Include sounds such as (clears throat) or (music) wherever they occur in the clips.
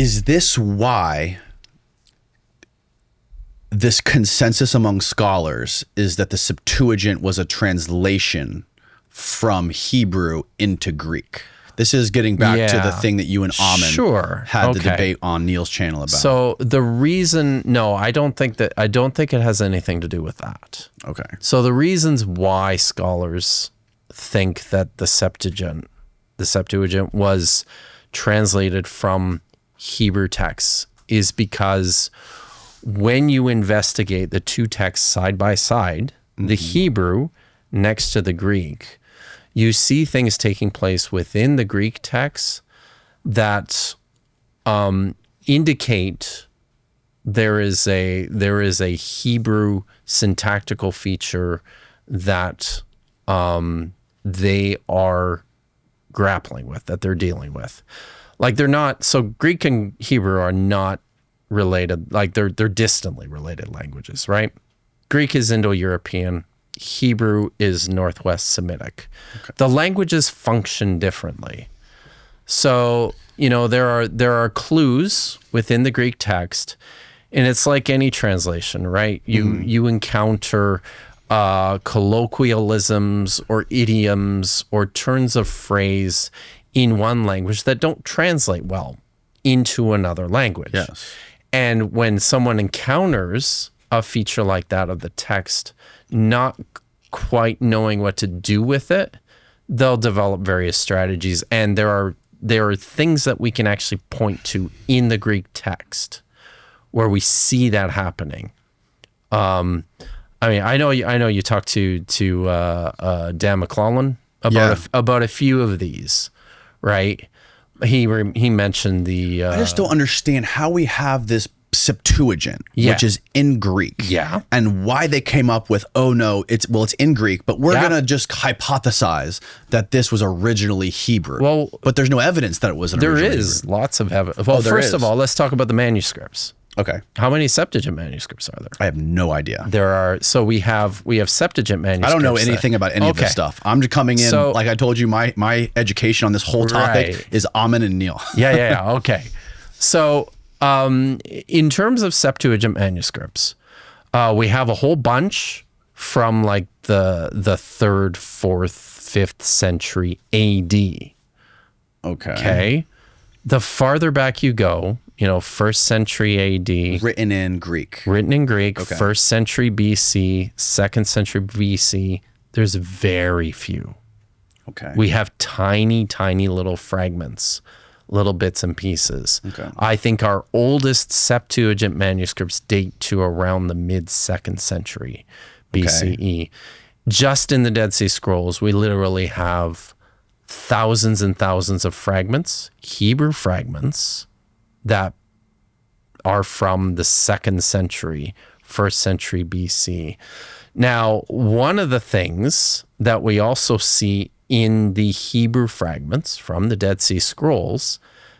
Is this why this consensus among scholars is that the Septuagint was a translation from Hebrew into Greek? This is getting back to the thing that you and Ammon Sure. had the debate on Neil's channel about. So the reason, no, I don't think that I don't think it has anything to do with that. okay. So the reasons why scholars think that the Septuagint, the Septuagint was translated from Hebrew texts is because when you investigate the two texts side by side, the Hebrew next to the Greek, you see things taking place within the Greek text that um, indicate there is a there is a Hebrew syntactical feature that um, they are grappling with, that they're dealing with. Like they're not so Greek and Hebrew are not related. Like they're they're distantly related languages, right? Greek is Indo-European. Hebrew is Northwest Semitic. The languages function differently. So, you know, there are there are clues within the Greek text, and it's like any translation, right? You you encounter uh, colloquialisms or idioms or turns of phrase in one language that don't translate well into another language. Yes. And when someone encounters a feature like that of the text, not quite knowing what to do with it, they'll develop various strategies. And there are there are things that we can actually point to in the Greek text where we see that happening. Um, I mean, I know you, I know you talked to to uh, uh, Dan McClellan about Yeah. a about a few of these, right? He re- he mentioned the uh, I just don't understand how we have this Septuagint, Yeah. which is in Greek. Yeah. And why they came up with, oh no, it's well, it's in Greek, but we're Yeah. gonna just hypothesize that this was originally Hebrew. Well, but there's no evidence that it was an There is lots of evidence. Well, Oh, first of all, let's talk about the manuscripts. Okay. How many Septuagint manuscripts are there? I have no idea. There are. So we have we have Septuagint manuscripts. I don't know that- anything about any of Okay. this stuff. I'm just coming in, So- like I told you, my my education on this whole topic Right. is Ammon and Neil. Yeah, yeah, (laughs) yeah. Okay. So, um, in terms of Septuagint manuscripts, uh, we have a whole bunch from like the the third, fourth, fifth century A.D. Okay. Okay. The farther back you go, you know, first century A.D. Written in Greek. written in Greek, first century BC, second century BC. There's very few. Okay. We have tiny, tiny little fragments, little bits and pieces. Okay. I think our oldest Septuagint manuscripts date to around the mid second century BCE. Just in the Dead Sea Scrolls, we literally have thousands and thousands of fragments, Hebrew fragments, that are from the second century, first century BC. Now, one of the things that we also see in the Hebrew fragments from the Dead Sea Scrolls,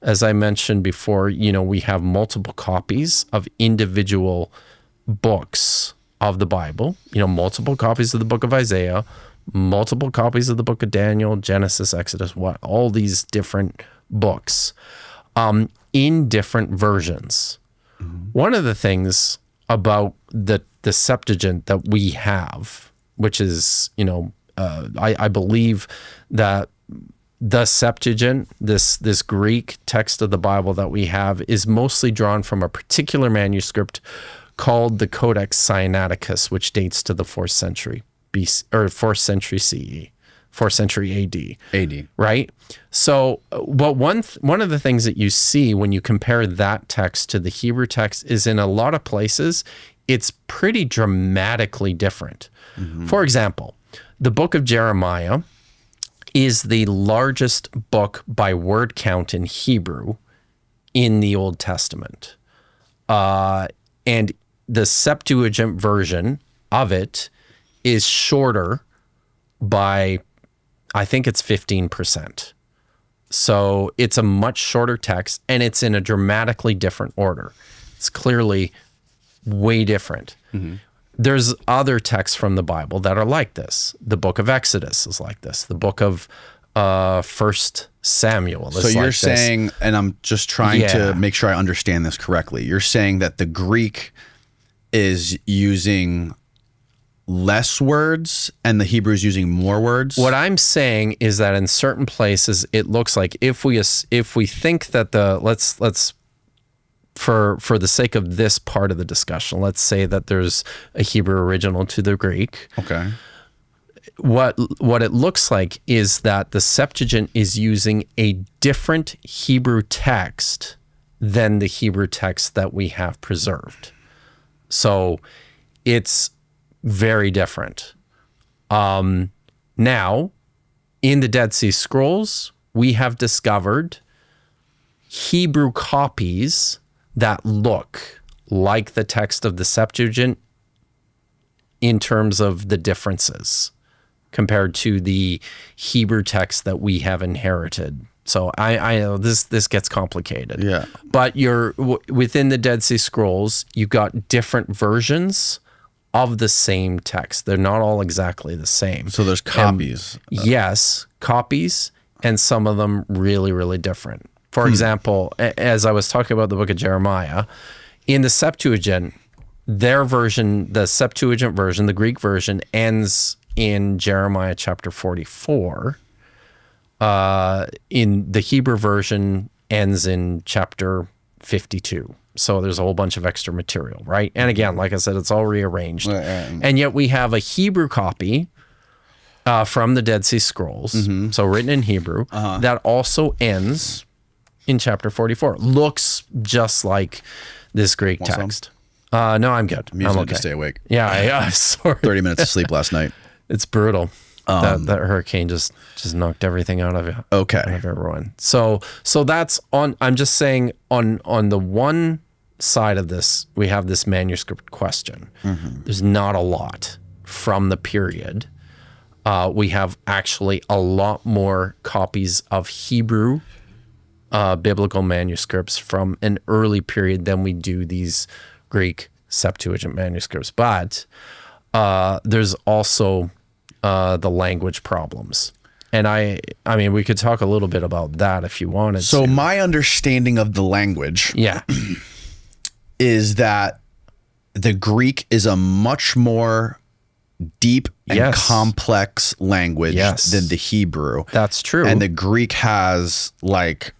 as I mentioned before, you know, we have multiple copies of individual books of the Bible, you know, multiple copies of the book of Isaiah, multiple copies of the book of Daniel, Genesis, Exodus, what, all these different books um, in different versions. One of the things about the the Septuagint that we have, which is you know, uh, I, I believe that the Septuagint, this this Greek text of the Bible that we have, is mostly drawn from a particular manuscript called the Codex Sinaiticus, which dates to the fourth century BC or fourth century CE, fourth century AD AD. right? So, uh, but one th- one of the things that you see when you compare that text to the Hebrew text is in a lot of places, it's pretty dramatically different. For example, the book of Jeremiah is the largest book by word count in Hebrew in the Old Testament. Uh, and the Septuagint version of it is shorter by, I think it's 15%. So it's a much shorter text and it's in a dramatically different order. It's clearly way different. There's other texts from the Bible that are like this. The book of Exodus is like this. The book of uh, First Samuel. So you're like this. saying, and I'm just trying Yeah. to make sure I understand this correctly. You're saying that the Greek is using less words and the Hebrew is using more words. What I'm saying is that in certain places it looks like if we if we think that the let's let's for for the sake of this part of the discussion, let's say that there's a Hebrew original to the Greek. Okay. What what it looks like is that the Septuagint is using a different Hebrew text than the Hebrew text that we have preserved. So it's very different. Um, now, in the Dead Sea Scrolls, we have discovered Hebrew copies that look like the text of the Septuagint in terms of the differences compared to the Hebrew text that we have inherited. So I, I know this this gets complicated. Yeah. But you're within the Dead Sea Scrolls, you've got different versions of the same text. They're not all exactly the same. So there's copies. Yes, copies, and some of them really, really different. For example, as I was talking about the book of Jeremiah, in the Septuagint, their version, the Septuagint version, the Greek version, ends in Jeremiah chapter 44. Uh, in the Hebrew version, ends in chapter 52. So there's a whole bunch of extra material, right? And again, like I said, it's all rearranged. And yet we have a Hebrew copy uh, from the Dead Sea Scrolls, so written in Hebrew, that also ends in chapter 44. Looks just like this Greek some? text. Uh, no, I'm good. I'm I'm okay. to stay awake. Yeah, I, (laughs) uh, sorry. 30 minutes of sleep last night. (laughs) It's brutal. Um, that, that hurricane just just knocked everything out of you Okay. of everyone. So so that's on I'm just saying on on the one side of this we have this manuscript question. There's not a lot from the period. Uh, we have actually a lot more copies of Hebrew uh, biblical manuscripts from an early period than we do these Greek Septuagint manuscripts. But uh, there's also uh, the language problems. And I, I mean, we could talk a little bit about that if you wanted. So to. my understanding of the language yeah, (clears throat) is that the Greek is a much more deep and Yes. complex language Yes. than the Hebrew. that's true. And the Greek has like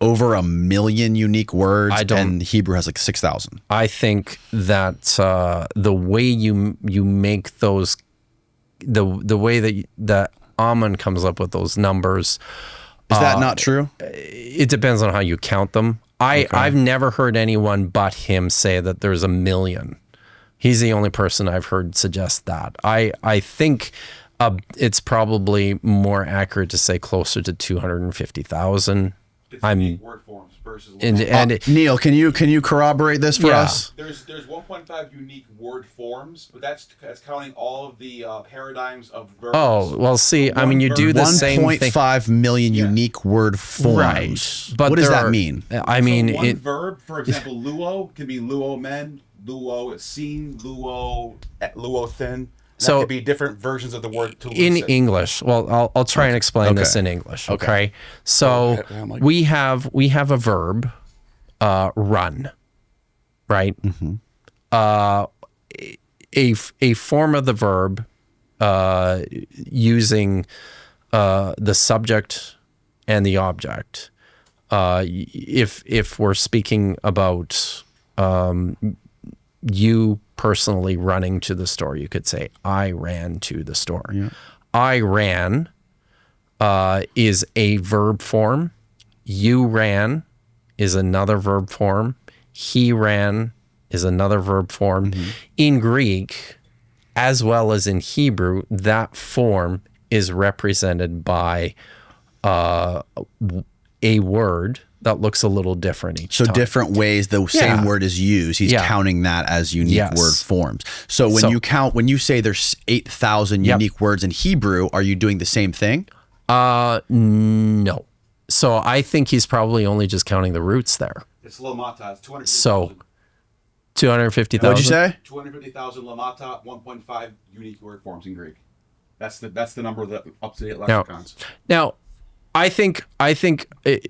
over a million unique words I don't- and Hebrew has like 6,000. I think that uh, the way you you make those, the the way that that Ammon comes up with those numbers, Is Uh, that not true? it depends on how you count them. I okay. I've never heard anyone but him say that there's a million. He's the only person I've heard suggest that. I I think uh, it's probably more accurate to say closer to 250,000 I'm- word forms versus And and it, Neil, can you can you corroborate this for Yeah. us? there's there's 1.5 unique word forms, but that's that's counting all of the uh, paradigms of verbs. oh well, see, I mean, you do verb- the same thing. 1.5 million unique word forms. Right. But what does that are- mean? I mean, so one it, verb, for example, luo can be luo men, luo seen, luo luo thin. So- could be different versions of the word to in. English. Well, I'll, I'll try and explain this in English. Okay. So ahead, like- we have we have a verb, uh, run, right? Uh, a a form of the verb, uh, using uh, the subject and the object. Uh, if if we're speaking about um, you personally running to the store, you could say, I ran to the store. I ran uh, is a verb form. You ran is another verb form. He ran is another verb form. In Greek, as well as in Hebrew, that form is represented by uh, a word that looks a little different each So time. different ways the same Yeah. word is used. He's Yeah. counting that as unique Yes. word forms. So when So- you count, when you say there's eight thousand Yep. unique words in Hebrew, are you doing the same thing? Uh, no. So I think he's probably only just counting the roots there. It's lemmata. It's 250,000. So 250,000. What'd you say? 250,000 lemmata, 1.5 unique word forms in Greek. That's the that's the number of the up to date Now, lexicons. now I think I think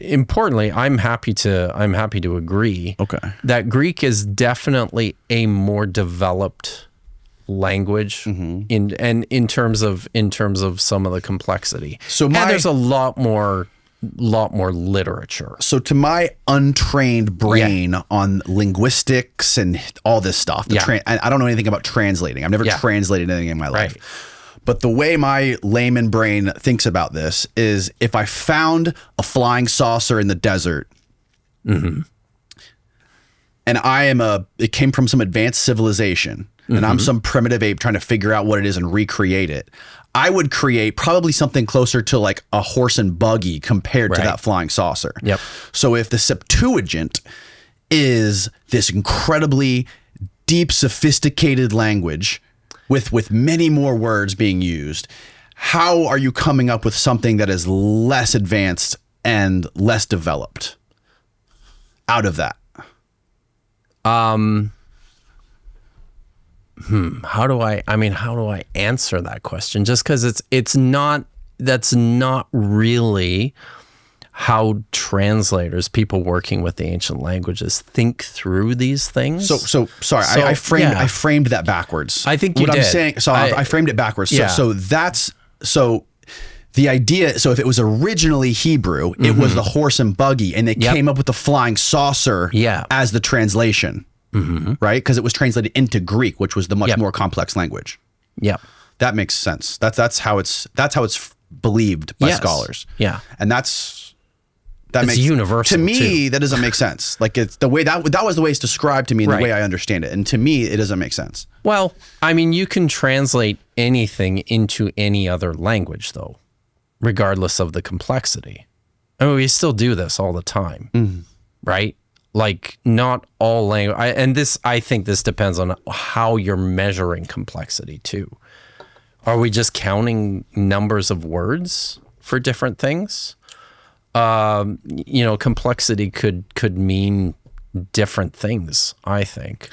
importantly, I'm happy to I'm happy to agree. Okay. That Greek is definitely a more developed language Mm-hmm. in and in terms of in terms of some of the complexity. So and my- there's a lot more lot more literature. So to my untrained brain on linguistics and all this stuff, the Yeah. I I don't know anything about translating. I've never Yeah. translated anything in my life. Right. But the way my layman brain thinks about this is if I found a flying saucer in the desert Mm-hmm. and I am a, it came from some advanced civilization and Mm-hmm. I'm some primitive ape trying to figure out what it is and recreate it, I would create probably something closer to like a horse and buggy compared to that flying saucer. Yep. So if the Septuagint is this incredibly deep, sophisticated language with with many more words being used, how are you coming up with something that is less advanced and less developed out of that? Um, hmm, how do I I mean how do I answer that question just cuz it's it's not that's not really how translators people working with the ancient languages think through these things So, so sorry, So, I, I framed yeah. I framed that backwards. I think you what I'm saying. So I, I- framed it backwards. So, Yeah. so that's so the idea. So if it was originally Hebrew, it was the horse and buggy, and they Mm-hmm. Yep. came up with the flying saucer Yeah. Mm-hmm. as the translation, right? Because it was translated into Greek, which was the much Yep. more complex language. yeah That makes sense. That's that's how it's that's how it's believed by Yes. scholars. Yeah. and that's. That It's makes universal, to me. too. That doesn't make sense. (laughs) Like it's the way that that was the way it's described to me, and Right. the way I understand it. And to me, it doesn't make sense. Well, I mean, you can translate anything into any other language, though, regardless of the complexity. I mean, we still do this all the time, mm-hmm. right? Like, not all language, and this, I think, this depends on how you're measuring complexity too. Are we just counting numbers of words for different things? Um, you know, complexity could could mean different things. I think.